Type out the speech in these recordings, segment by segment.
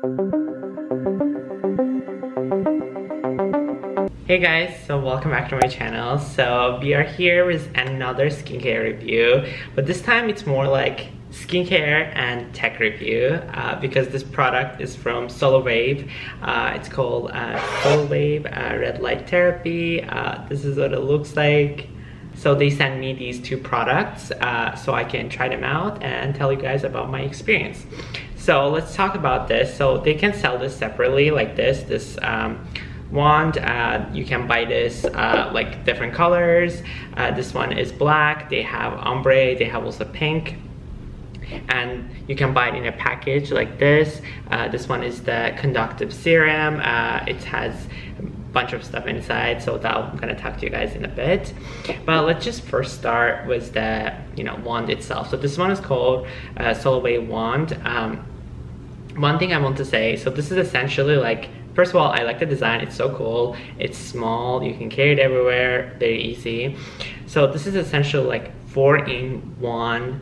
Hey guys, so welcome back to my channel. So we are here with another skincare review, but this time it's more like skincare and tech review uh, because this product is from Solawave. Uh, it's called uh, uh, Red Light Therapy. Uh, this is what it looks like. So they sent me these two products uh, so I can try them out and tell you guys about my experience. So let's talk about this. So they can sell this separately like this. This um, wand, uh, you can buy this uh, like different colors. Uh, this one is black. They have ombre. They have also pink and you can buy it in a package like this. Uh, this one is the conductive serum. Uh, it has a bunch of stuff inside, so that I'm gonna talk to you guys in a bit. But let's just first start with the you know wand itself. So this one is called uh, Solawave wand. Um, one thing I want to say, so this is essentially like First of all, I like the design. It's so cool. It's small. You can carry it everywhere. Very easy. So this is essentially like four in one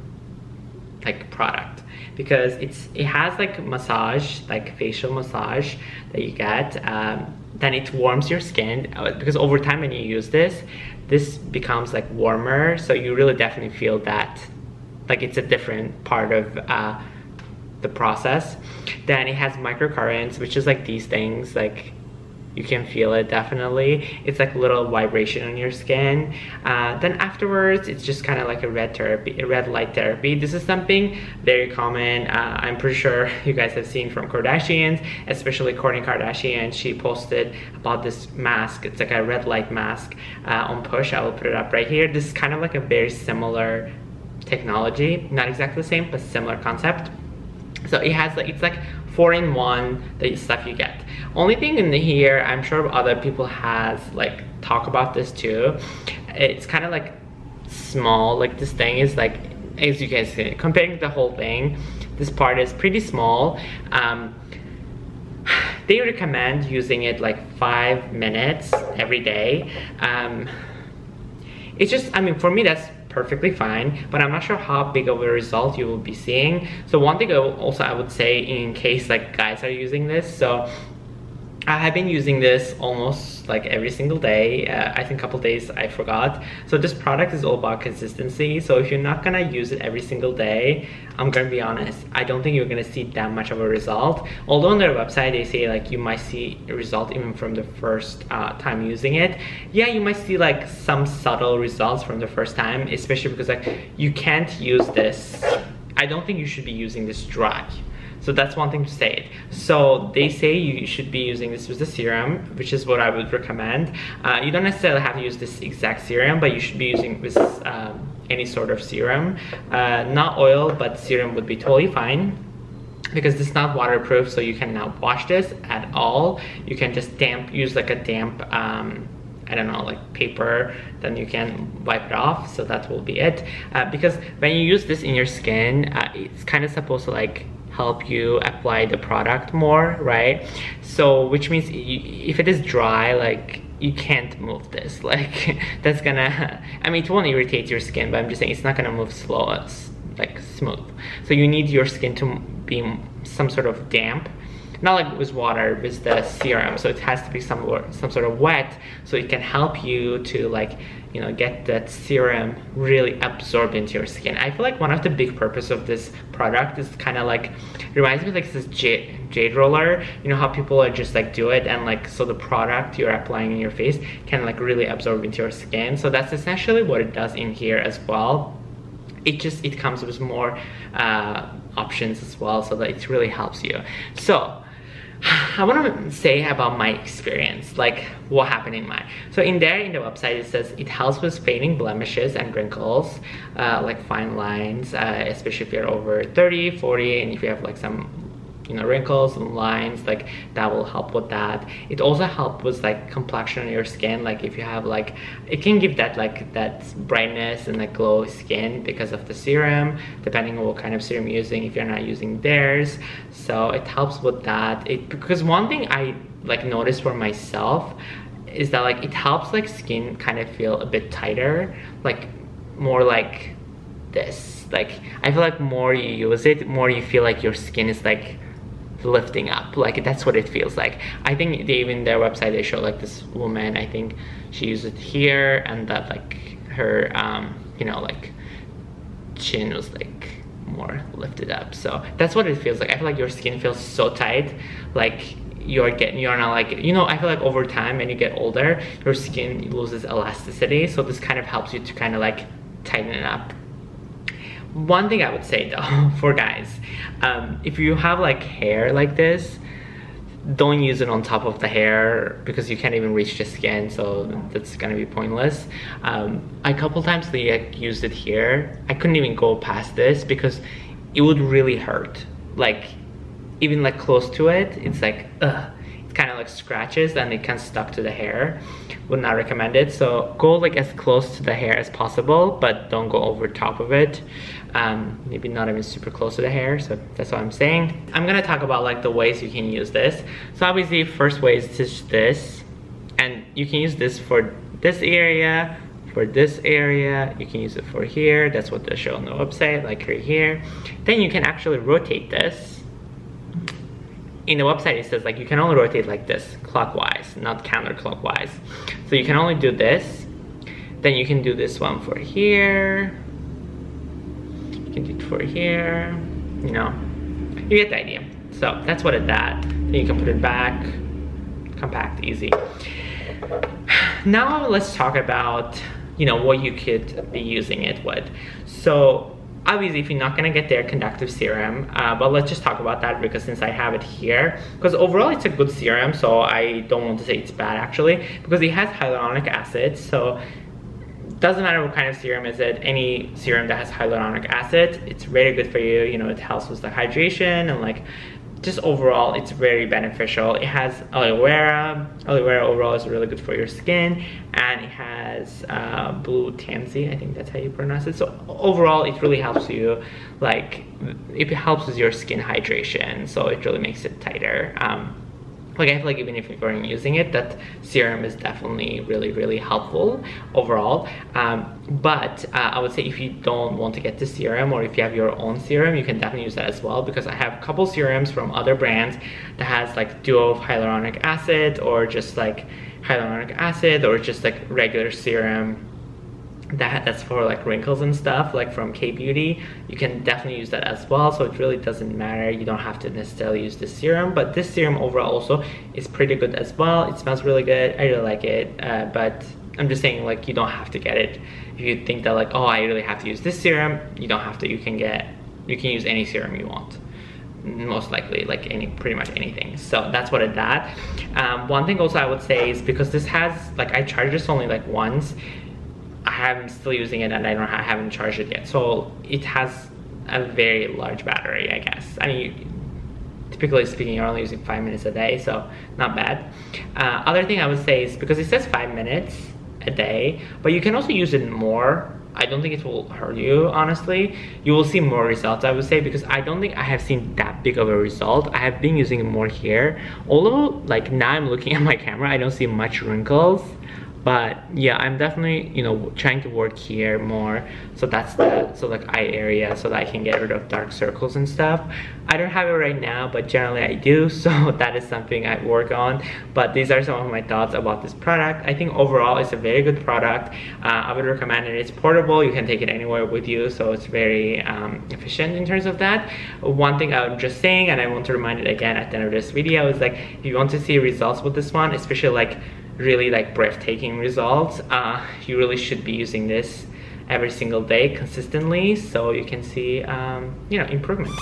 like product because it's it has like massage like facial massage that you get um, then it warms your skin uh, because over time when you use this this becomes like warmer so you really definitely feel that like it's a different part of uh, the process then it has microcurrents which is like these things like you can feel it definitely. It's like a little vibration on your skin. Uh, then afterwards it's just kind of like a red therapy a red light therapy. This is something very common uh, i'm pretty sure you guys have seen from kardashians especially Kourtney kardashian. She posted about this mask. It's like a red light mask uh, on Poosh. I will put it up right here. This is kind of like a very similar technology. Not exactly the same but similar concept so it has like it's like four in one the stuff you get. Only thing in here i'm sure other people has like talk about this too. It's kind of like small like this thing is like as you guys see comparing the whole thing this part is pretty small. Um, they recommend using it like five minutes every day. Um, it's just i mean for me that's perfectly fine, but I'm not sure how big of a result you will be seeing. So one thing also I would say in case like guys are using this, so I have been using this almost like every single day. Uh, I think a couple days I forgot. So this product is all about consistency. So if you're not gonna use it every single day, I'm gonna be honest, I don't think you're gonna see that much of a result. Although on their website they say like you might see a result even from the first uh, time using it. Yeah, you might see like some subtle results from the first time, especially because like you can't use this. I don't think you should be using this dry. So that's one thing to say. it. So they say you should be using this with the serum, which is what I would recommend. Uh, you don't necessarily have to use this exact serum, but you should be using this um, any sort of serum. Uh, not oil, but serum would be totally fine because this is not waterproof so you cannot wash this at all you can just damp use like a damp um, I don't know, like paper, then you can wipe it off. So that will be it. Uh, because when you use this in your skin, uh, it's kind of supposed to like help you apply the product more, right? So, which means if it is dry, like you can't move this. Like that's gonna, I mean, it won't irritate your skin, but I'm just saying it's not gonna move slow, uh, it's like smooth. So you need your skin to be some sort of damp not like with water with the serum. So it has to be some some sort of wet so it can help you to like you know get that serum really absorbed into your skin. I feel like one of the big purpose of this product is kind of like reminds me like this jade, jade roller. You know how people are just like do it and like so the product you're applying in your face can like really absorb into your skin. So that's essentially what it does in here as well. It just it comes with more uh, options as well so that it really helps you. So I want to say about my experience, like what happened in my. So in there, in the website, it says it helps with fading blemishes and wrinkles, uh, like fine lines, uh, especially if you're over 30, 40, and if you have like some you know wrinkles and lines like that will help with that. It also helps with like complexion on your skin like if you have like it can give that like that brightness and like glow skin because of the serum depending on what kind of serum you're using if you're not using theirs. So it helps with that. It because one thing i like noticed for myself is that like it helps like skin kind of feel a bit tighter like more like this. Like i feel like more you use it more you feel like your skin is like lifting up. Like that's what it feels like. I think they, even their website they show like this woman i think she used it here and that like her um you know like chin was like more lifted up. So that's what it feels like. I feel like your skin feels so tight. Like you're getting you're not like you know i feel like over time and you get older your skin loses elasticity. So this kind of helps you to kind of like tighten it up one thing i would say though for guys um, if you have like hair like this don't use it on top of the hair because you can't even reach the skin so that's gonna be pointless. Um, a couple times I used it here. I couldn't even go past this because it would really hurt. Like even like close to it it's like ugh kind of like scratches and it of stuck to the hair. Would not recommend it. So go like as close to the hair as possible but don't go over top of it. Um, maybe not even super close to the hair so that's what I'm saying. I'm gonna talk about like the ways you can use this. So obviously first way is just this and you can use this for this area for this area. You can use it for here. That's what they show on the website like right here. Then you can actually rotate this in the website it says like you can only rotate like this clockwise not counterclockwise so you can only do this then you can do this one for here You can do it for here, you know, you get the idea. So that's what it that. Then you can put it back, compact, easy. Now let's talk about, you know, what you could be using it with. So obviously if you're not gonna get their conductive serum, uh, but let's just talk about that because since I have it here, because overall it's a good serum, so I don't want to say it's bad actually, because it has hyaluronic acid, so doesn't matter what kind of serum is it, any serum that has hyaluronic acid, it's really good for you. You know, it helps with the hydration and like just overall it's very beneficial. It has aloe vera. Aloe vera overall is really good for your skin and it has uh, blue tansy, I think that's how you pronounce it. So overall it really helps you like, it helps with your skin hydration. So it really makes it tighter. Um, like I feel like even if you weren't using it, that serum is definitely really, really helpful overall. Um, but uh, I would say if you don't want to get the serum or if you have your own serum, you can definitely use that as well because I have a couple serums from other brands that has like duo of hyaluronic acid or just like hyaluronic acid or just like regular serum that that's for like wrinkles and stuff like from K-Beauty you can definitely use that as well. So it really doesn't matter. You don't have to necessarily use this serum but this serum overall also is pretty good as well. It smells really good. I really like it. Uh, but I'm just saying like you don't have to get it. If you think that like oh I really have to use this serum you don't have to. You can get you can use any serum you want. Most likely like any pretty much anything. So that's what it that um, one thing also I would say is because this has like I charged this only like once I'm still using it and I don't I haven't charged it yet. So it has a very large battery, I guess. I mean, typically speaking, you're only using five minutes a day, so not bad. Uh, other thing I would say is because it says five minutes a day, but you can also use it more. I don't think it will hurt you, honestly. You will see more results, I would say, because I don't think I have seen that big of a result. I have been using it more here. Although, like, now I'm looking at my camera, I don't see much wrinkles but yeah i'm definitely you know trying to work here more. So that's the so like eye area so that i can get rid of dark circles and stuff. I don't have it right now but generally i do so that is something i work on. But these are some of my thoughts about this product. I think overall it's a very good product. Uh, i would recommend it. It's portable. You can take it anywhere with you so it's very um, efficient in terms of that. One thing i'm just saying and i want to remind it again at the end of this video is like if you want to see results with this one especially like really like breathtaking results. Uh, you really should be using this every single day consistently so you can see um, you know improvements